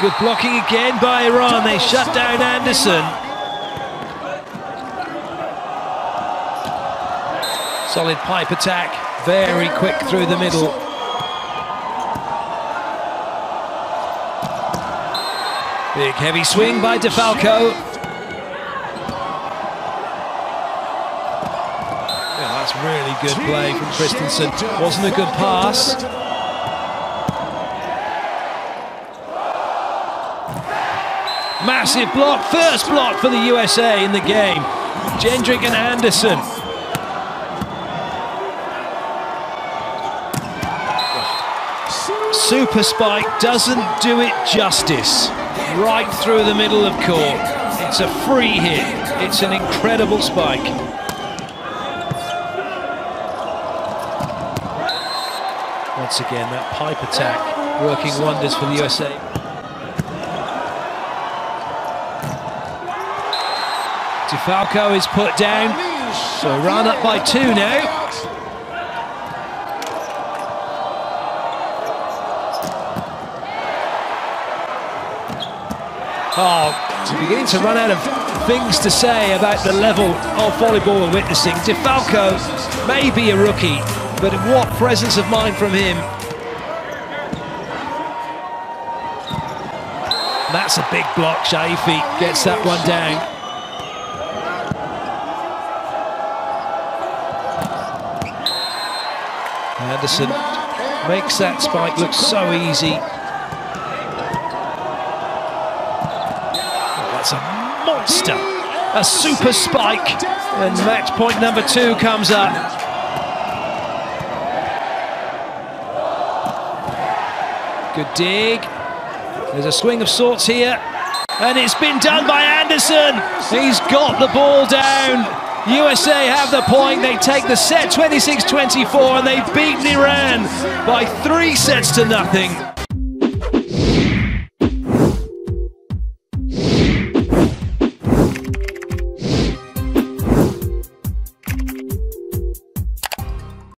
Good blocking again by Iran. They shut down Anderson. Solid pipe attack. Very quick through the middle. Big heavy swing by DeFalco. Yeah, that's really good play from Christenson. Wasn't a good pass. Massive block, first block for the USA in the game. Jendryk and Anderson. Super spike doesn't do it justice. Right through the middle of court. It's a free hit. It's an incredible spike. Once again, that pipe attack working wonders for the USA. DeFalco is put down. So run up by two now. Oh, beginning to run out of things to say about the level of volleyball we're witnessing. DeFalco may be a rookie, but what presence of mind from him. That's a big block. Sharifi gets that one down. Anderson makes that spike look so easy. That's a monster, a super spike. And match point number two comes up. Good dig. There's a swing of sorts here. And it's been done by Anderson. He's got the ball down. USA have the point. They take the set 26-24 and they've beaten Iran by three sets to nothing.